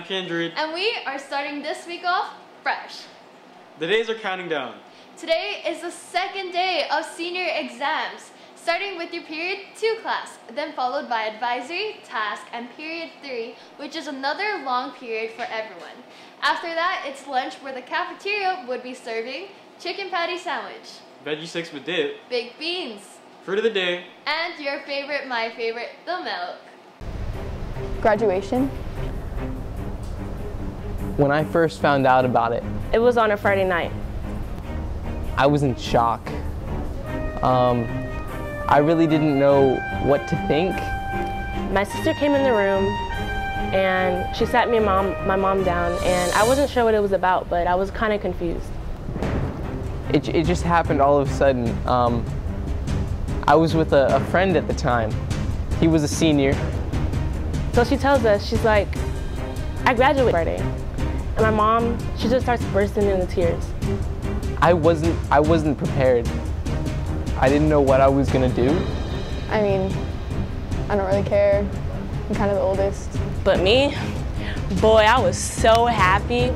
Kindred. And we are starting this week off fresh. The days are counting down. Today is the second day of senior exams, starting with your period 2 class, then followed by advisory, task, and period 3, which is another long period for everyone. After that, it's lunch where the cafeteria would be serving chicken patty sandwich, Veggie sticks with dip. baked beans, Fruit of the day. and your favorite, my favorite, the milk. Graduation. When I first found out about it, It was on a Friday night. I was in shock. Um, I really didn't know what to think. My sister came in the room and she sat me and mom, my mom down and I wasn't sure what it was about, but I was kind of confused. It, it just happened all of a sudden. Um, I was with a, a friend at the time. He was a senior. So she tells us, she's like, I graduate Friday. And my mom, she just starts bursting into tears. I wasn't I wasn't prepared. I didn't know what I was gonna do. I mean, I don't really care. I'm kind of the oldest. But me, boy, I was so happy.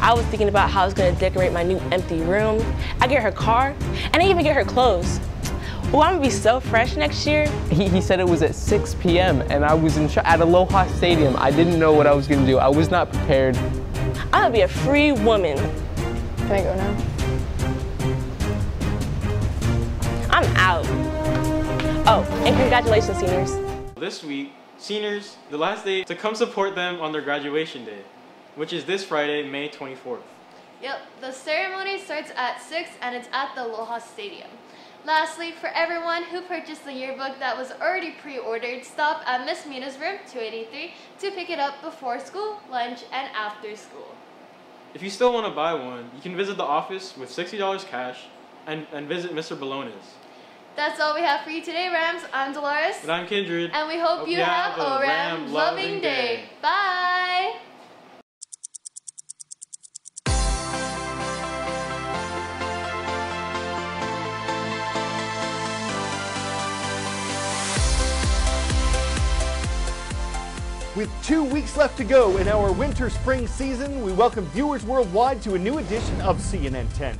I was thinking about how I was gonna decorate my new empty room. I get her car, and I even get her clothes. Oh, I'm gonna be so fresh next year. He, he said it was at 6 p.m. and I was in sh- at Aloha Stadium. I didn't know what I was gonna do. I was not prepared. I'm gonna be a free woman. Can I go now? I'm out. Oh, and congratulations, seniors. This week, seniors, the last day to come support them on their graduation day, which is this Friday, May 24th. Yep, the ceremony starts at 6 and it's at the Aloha Stadium. Lastly, for everyone who purchased the yearbook that was already pre-ordered, stop at Miss Mina's room 283 to pick it up before school, lunch, and after school. If you still want to buy one, you can visit the office with $60 cash and, and visit Mr. Ballones. That's all we have for you today, Rams. I'm Dolores. And I'm Kindred. And we hope, you have, a Ram loving day. Bye! With two weeks left to go in our winter spring season, we welcome viewers worldwide to a new edition of CNN 10.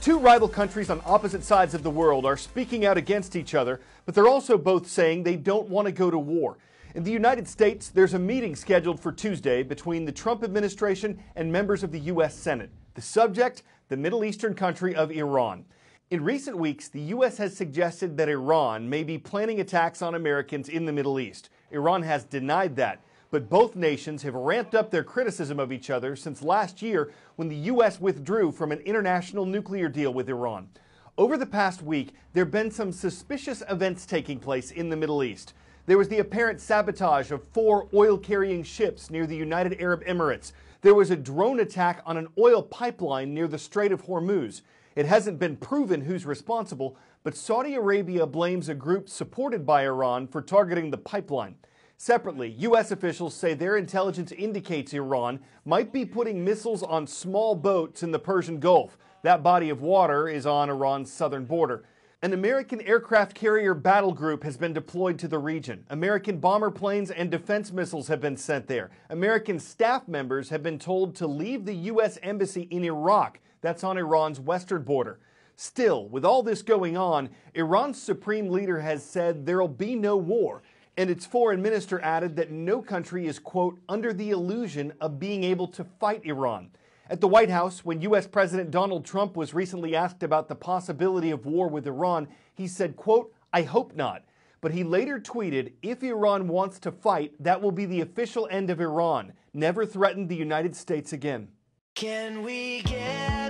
Two rival countries on opposite sides of the world are speaking out against each other, but they're also both saying they don't want to go to war. In the United States, there's a meeting scheduled for Tuesday between the Trump administration and members of the U.S. Senate. The subject, the Middle Eastern country of Iran. In recent weeks, the U.S. has suggested that Iran may be planning attacks on Americans in the Middle East. Iran has denied that. But both nations have ramped up their criticism of each other since last year when the U.S. withdrew from an international nuclear deal with Iran. Over the past week, there have been some suspicious events taking place in the Middle East. There was the apparent sabotage of four oil carrying ships near the United Arab Emirates. There was a drone attack on an oil pipeline near the Strait of Hormuz. It hasn't been proven who's responsible, but Saudi Arabia blames a group supported by Iran for targeting the pipeline. Separately, U.S. officials say their intelligence indicates Iran might be putting missiles on small boats in the Persian Gulf. That body of water is on Iran's southern border. An American aircraft carrier battle group has been deployed to the region. American bomber planes and defense missiles have been sent there. American staff members have been told to leave the U.S. Embassy in Iraq. That's on Iran's western border. Still, with all this going on, Iran's supreme leader has said there'll be no war. And its foreign minister added that no country is, quote, under the illusion of being able to fight Iran. At the White House, when U.S. President Donald Trump was recently asked about the possibility of war with Iran, he said, quote, I hope not. But he later tweeted, if Iran wants to fight, that will be the official end of Iran. Never threaten the United States again. Can we get